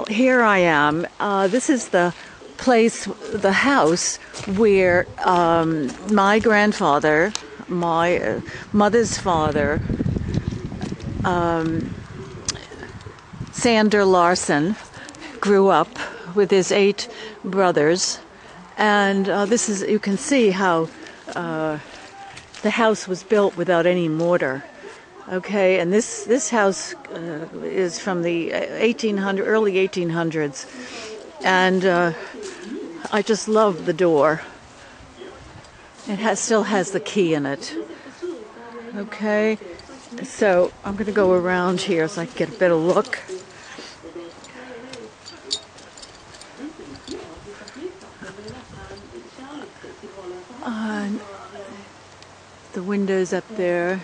Well, here I am. Uh, this is the place, the house where um, my grandfather, my uh, mother's father, um, Sander Larsson, grew up with his eight brothers. And uh, this is, you can see how uh, the house was built without any mortar. Okay, and this this house uh, is from the 1800 early 1800s, and uh, I just love the door. It has still has the key in it. Okay, so I'm going to go around here so I can get a better look. The windows up there,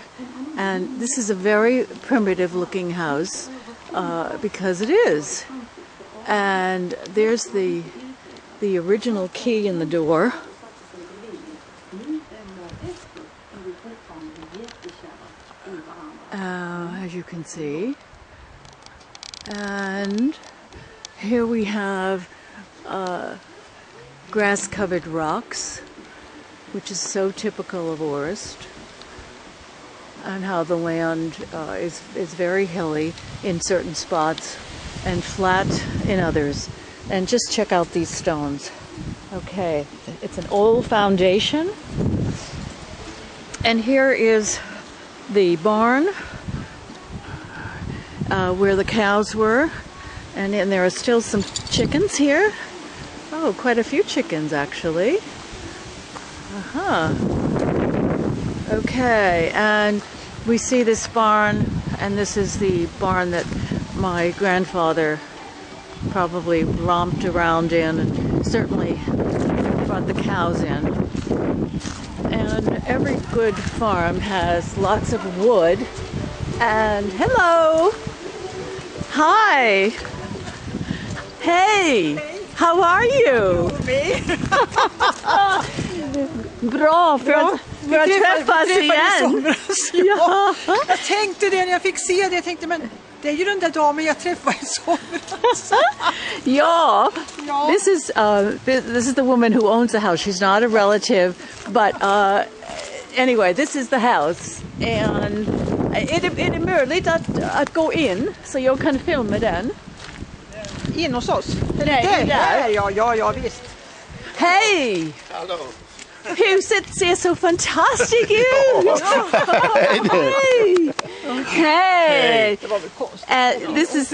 and this is a very primitive looking house uh, because it is. And there's the the original key in the door. Uh, as you can see. And here we have uh, grass covered rocks which is so typical of Orust, and how the land uh, is, is very hilly in certain spots and flat in others. And just check out these stones. Okay, it's an old foundation. And here is the barn uh, where the cows were. And, and there are still some chickens here. Oh, quite a few chickens actually. Uh-huh. Okay, and we see this barn, and this is the barn that my grandfather probably romped around in and certainly brought the cows in. And every good farm has lots of wood. And hello! Hi! Hey! How are you? Bra, för att, för att träffas igen. ja. Jag tänkte det när jag fick se det. Jag tänkte, men det är ju den där damen jag träffade i somras. ja. ja. This is, uh, this is the woman who owns the house. She's not a relative, but uh, anyway, this is the house. And är det, är det möjligt att, att gå in så jag kan filma den? In hos oss? Nej, där. där. Ja, ja, ja, visst. Hej! Hallå! Huset ser så fantastiskt ut! Hej! Hey! Uh, this is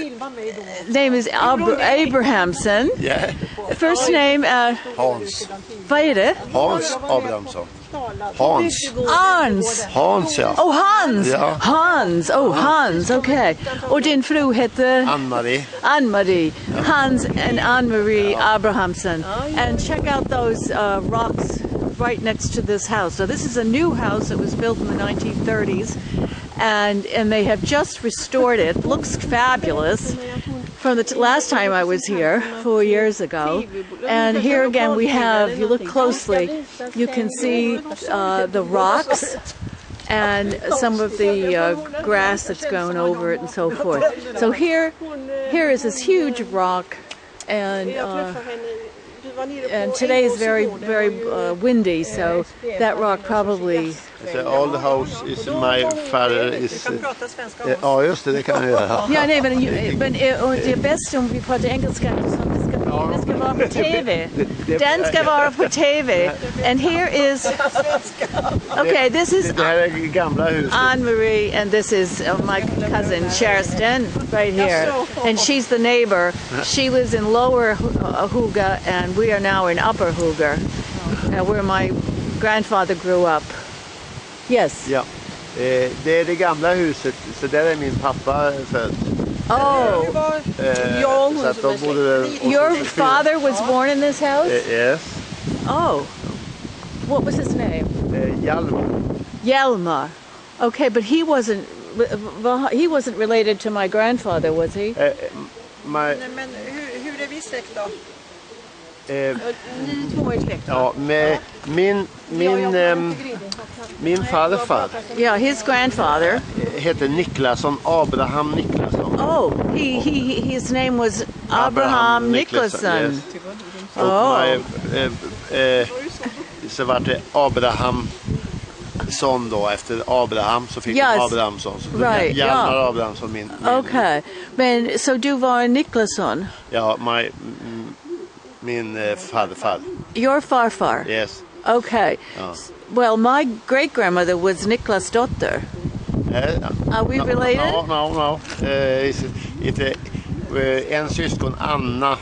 name is Ab Abrahamson. Yeah. First name uh, Hans. Vad är det? Hans Abrahamsson. Hans. Hans. Hans ja. Oh Hans. Ja. Hans. Oh Hans. Okay. Och din fru hette? Ann-Marie. Ann-Marie. Hans and Ann-Marie Abrahamson. And check out those uh, rocks right next to this house. So this is a new house that was built in the 1930s and and they have just restored it. Looks fabulous from the last time I was here, four years ago. And here again we have, if you look closely, you can see uh, the rocks and some of the uh, grass that's grown over it and so forth. So here, here is this huge rock and uh, and today is very, very uh, windy, so that rock probably... So all the house is my father is... Uh, ja, just det, det kan jag göra. Ja, nej, men, men det är bäst om vi pratar engelska eftersom det ska, det ska vara på TV. Den ska vara på TV. And here is... Okay, this is... Det här är gamla huset. Anne-Marie and this is uh, my cousin Kerstin right here. And she's the neighbor. She lives in Lower Huga and we are now in Upper Huga, uh, where my grandfather grew up. Yes. Ja. Eh, det är det gamla huset, så där är min pappa född. Oh. Eh, så att de bodde Your father was born in this house? Eh, yes. Oh. What was his name? Eh, Hjalmar. Hjalmar. Okay, but he wasn't he wasn't related to my grandfather, was he? Eh, my, men hur, hur är vi släkt då? Eh, Ni två är släkt Ja, med min, min, eh, min farfar Yeah, his grandfather. hette Niklasson, Abraham Niklasson. Oh, he, he, his name was Abraham Nicholson. yes. Och Oh. my, eh, eh, så vart det Abrahamsson då. Efter Abraham så fick Yes. de Abrahamsson. Så Right, Hjalmar ja. Abrahamsson min, min Okay. Men, so du var Nicholson. Ja, my, min eh, farfar. Your farfar. Yes. Okay. Ja. Well, my great grandmother was Niklasdotter. Are we no, related? No, no, no. It- inte, eh, en syskon, Anna,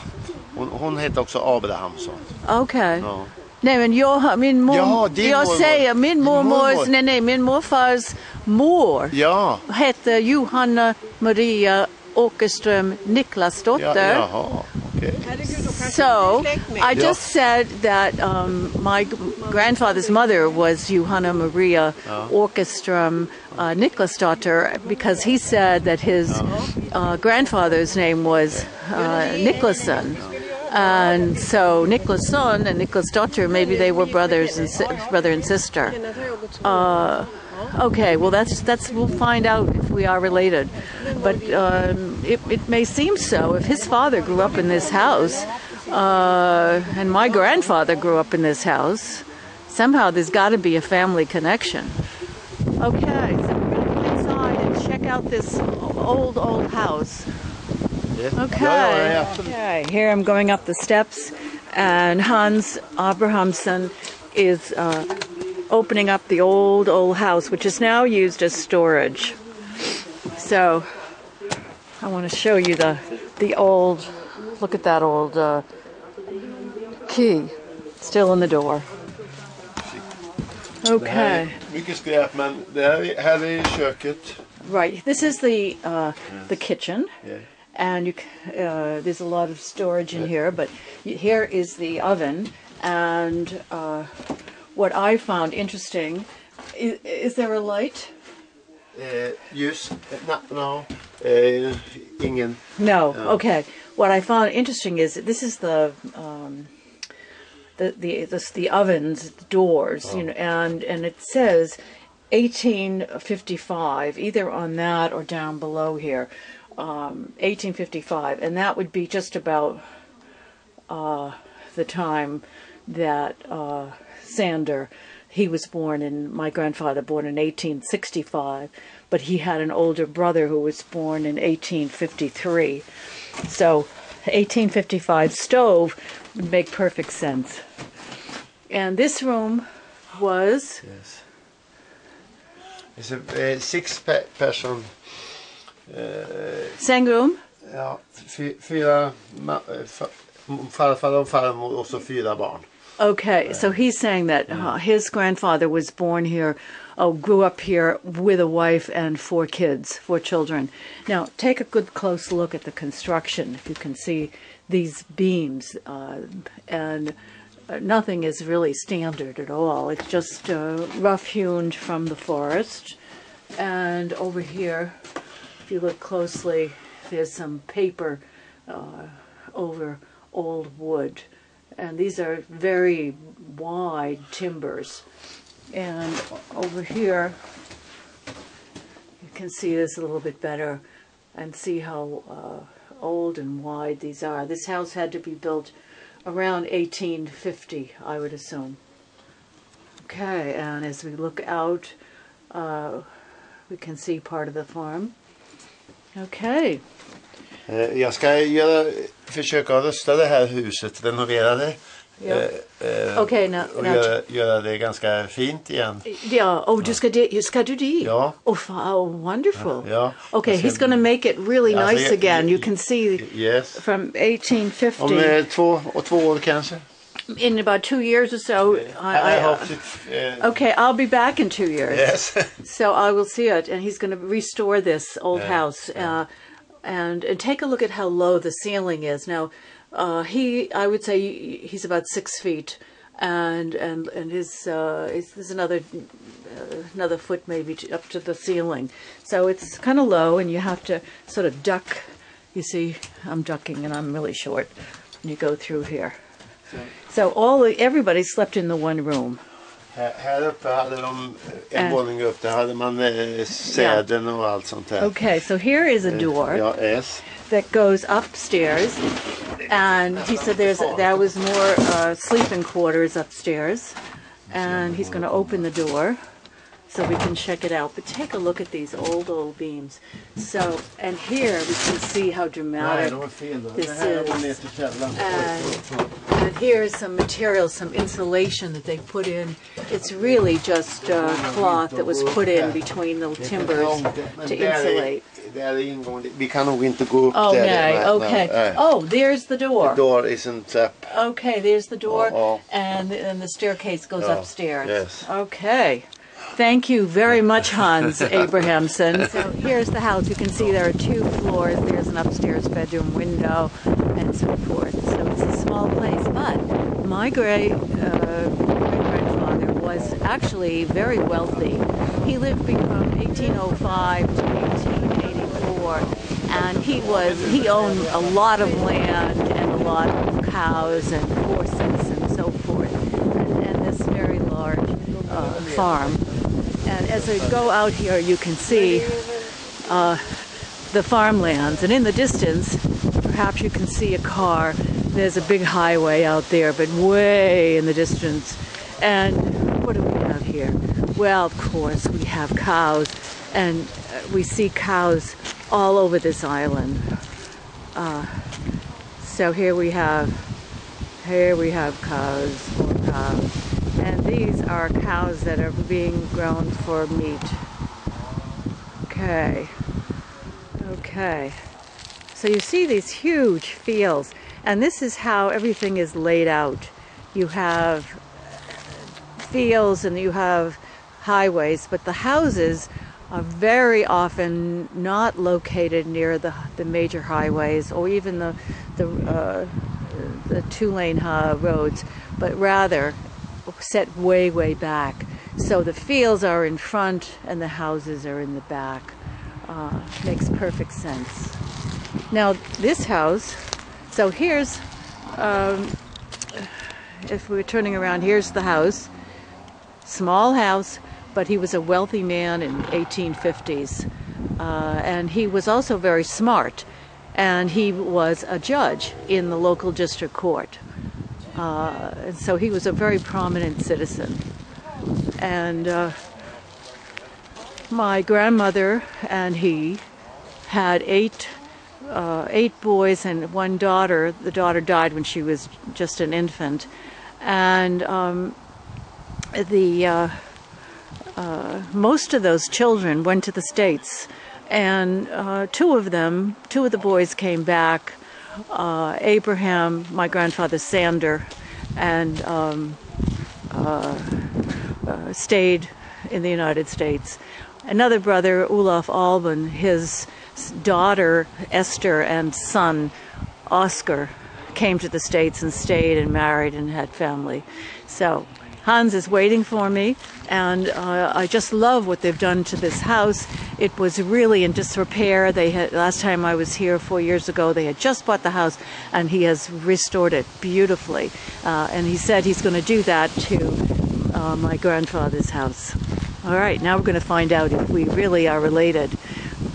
hon, hon hette också Abrahamsson. Okay. Ja. Nej men jag, min mor, Ja, jag mormor. säger min mormors, mormor. nej nej, min morfars mor Ja, hette Johanna Maria Åkerström ja Niklasdotter. jaha, okej. So I Ja. just said that um, my grandfather's mother was Johanna Maria Åkerström uh, Niklasdotter because he said that his uh, grandfather's name was uh, Nicholson. And so Nicholson and Niklasdotter, maybe they were brothers and si- brother and sister. Uh, okay, well that's that's we'll find out if we are related, but um, it, it may seem so. If his father grew up in this house, uh, and my grandfather grew up in this house, somehow there's got to be a family connection. Okay, so we're gonna go inside and check out this old old house. Okay. Okay, here I'm going up the steps, and Hans Abrahamson is uh, opening up the old, old house, which is now used as storage. So, I want to show you the the old. Look at that old uh, key, still in the door. Det här Okay. är mycket skräp men det här, är- här är köket. Right. This is the uh, the kitchen, Yeah. and you uh, there's a lot of storage in here. But here is the oven, and uh, what I found interesting is, is there a light? Eh, ljus? Eh, no, no. Eh, ingen. No. Okay. What I found interesting is that this is the. Um, the the the, the ovens doors, you know, and and it says 1855, either on that or down below here, um, 1855, and that would be just about uh, the time that uh, Sander, he was born in, my grandfather born in 1865, but he had an older brother who was born in 1853. So 1855 stove would make perfect sense. And this room was Yes. It's a eh, six pe person. Eh, sangrum. ja, fy, fyra eh, farfar och farmor och så fyra barn. Okay, so he's saying that uh, his grandfather was born here, oh, grew up here with a wife and four kids, four children. Now, take a good close look at the construction. If you can see these beams, uh, and uh, nothing is really standard at all. It's just uh, rough hewn from the forest. And over here, if you look closely, there's some paper uh, over old wood. And these are very wide timbers. And over here, you can see this a little bit better and see how uh, old and wide these are. This house had to be built around 1850, I would assume. Okay, and as we look out, uh, we can see part of the farm. Okay. Eh, jag ska göra, försöka rösta det här huset, renovera det. Ja. Eh, eh, Okej, now- och now- göra, göra det ganska fint igen. Yeah. Oh, du ska, det, ska du dit? Ja. Oh, oh, wonderful. Ja. Okay, Jag he's ska- going to make it really Alltså, nice again. You can see Yes. from 1850 Om eh, två, och två år kanske. in about two years or so. I, I, I, hope it, eh, okay, I'll be back in two years. Yes. So I will see it, and he's going to restore this old house, uh, and and take a look at how low the ceiling is. Now, uh, he, I would say he's about six feet, and and and his, uh, his there's another uh, another foot maybe to, up to the ceiling. So it's kind of low, and you have to sort of duck. You see, I'm ducking, and I'm really short. And you go through here. So all the, everybody slept in the one room. Här, här uppe hade de en våning upp. Där hade man eh, säden och allt sånt där. Okay, so here is a door. Ja, S. that goes upstairs, and he said there's there was more uh, sleeping quarters upstairs, and he's going to open the door so we can check it out. But take a look at these old old beams. So, and here we can see how dramatic. de var fel. då. This is- var ner till källaren. And, and here's some material, some insulation that they put in. It's really just uh, cloth that was put in between the timbers to insulate. Där är ingången. Vi kan nog inte gå upp Oh, där. nej, Nej, okay. nej. Oh, there's the door. The door isn't up. Okay, there's the door, Uh-oh. and and the staircase goes Oh, upstairs. yes. Okay. Thank you very much, Hans Abrahamson. So here's the house. You can see there are two floors. There's an upstairs bedroom window, and so forth. So it's a small place. But my great uh, grandfather was actually very wealthy. He lived from 1805 to 1884, and he was he owned a lot of land and a lot of cows and horses and so forth, and, and this very large uh, farm. And as I go out here, you can see uh, the farmlands, and in the distance, perhaps you can see a car. There's a big highway out there, but way in the distance. And what do we have here? Well, of course, we have cows, and uh, we see cows all over this island. Uh, so here we have, here we have cows, more cows, and these are cows that are being grown for meat. Okay, okay. So you see these huge fields, and this is how everything is laid out. You have fields and you have highways, but the houses are very often not located near the, the major highways or even the the, uh, the two-lane uh, roads, but rather set way way back. So the fields are in front and the houses are in the back. Uh, makes perfect sense. Now this house, so here's, um, if we're turning around, here's the house small house, but he was a wealthy man in 1850s, uh, and he was also very smart, and he was a judge in the local district court, uh, and so he was a very prominent citizen. And uh, my grandmother and he had eight uh, eight boys and one daughter. The daughter died when she was just an infant, and um, the uh, uh, most of those children went to the states, and uh, two of them, two of the boys came back. Uh, Abraham, my grandfather Sander, and um, uh, uh, stayed in the United States. Another brother, Olaf Alban, his daughter Esther and son Oscar came to the States and stayed and married and had family. So Hans is waiting for me, and uh, I just love what they've done to this house. It was really in disrepair. They had last time I was here four years ago. They had just bought the house, and he has restored it beautifully. Uh, and he said he's going to do that to uh, my grandfather's house. All right, now we're going to find out if we really are related.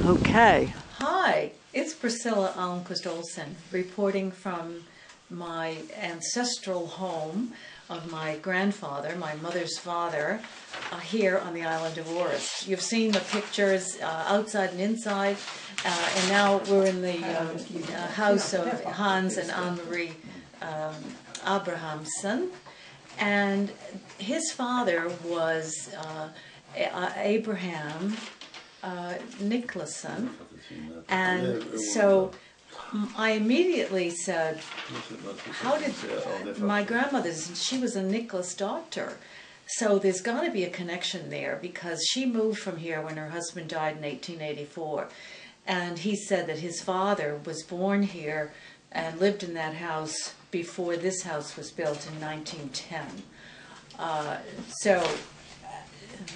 Okay. Hi, it's Priscilla Almquist Olsen reporting from my ancestral home of my grandfather, my mother's father, uh, here on the island of Orust. You've seen the pictures uh, outside and inside, uh, and now we're in the um, uh, house of Hans and Anne Marie um, Abrahamson. And his father was uh, Abraham uh, Nicholson. And so I immediately said, How did my grandmother's, she was a Niklasdotter. So there's got to be a connection there because she moved from here when her husband died in 1884. And he said that his father was born here and lived in that house before this house was built in 1910. Uh, so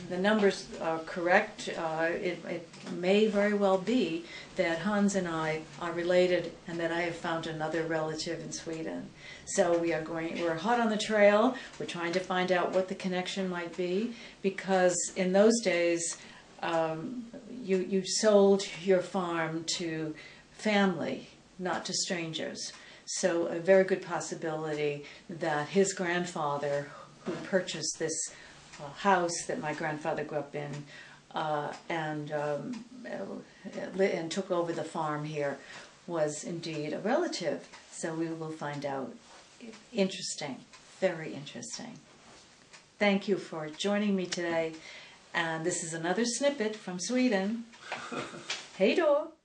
the numbers are correct, uh, it, it may very well be that Hans and I are related and that I have found another relative in Sweden. So we are going, we're hot on the trail. We're trying to find out what the connection might be because in those days, um, you, you sold your farm to family, not to strangers. So a very good possibility that his grandfather, who purchased this house that my grandfather grew up in, uh, and um, uh, and took over the farm here, was indeed a relative. So we will find out. Interesting, very interesting. Thank you for joining me today. And this is another snippet from Sweden. Hej då!